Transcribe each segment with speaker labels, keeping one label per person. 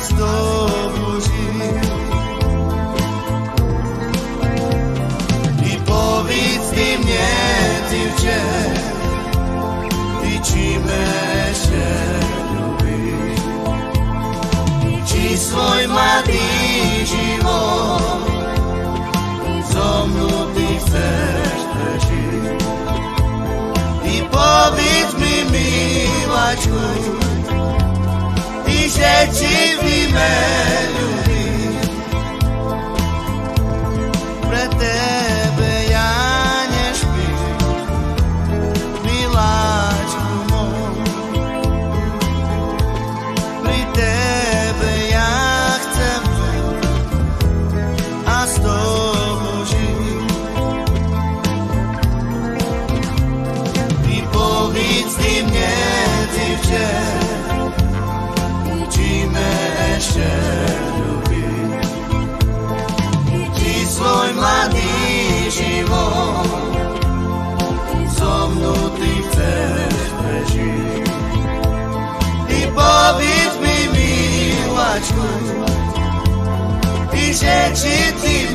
Speaker 1: nas dobuđi I povicnim njetivće Ti čime še ljubi. Či svoj mati život Zomnu ti chceš I powiedz mi že živíme ľudia. David mi miłaczku i dzieci ty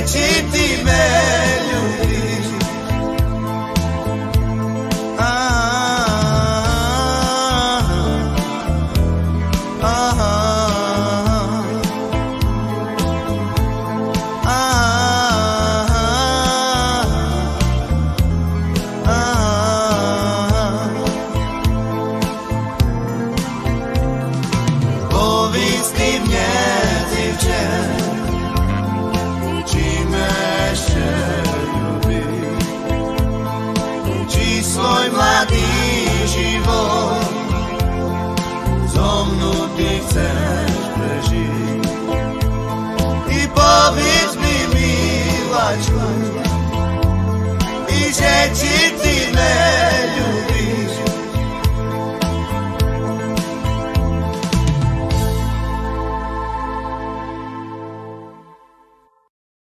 Speaker 1: že či ty me. Ah, ah, ah, mne, divče,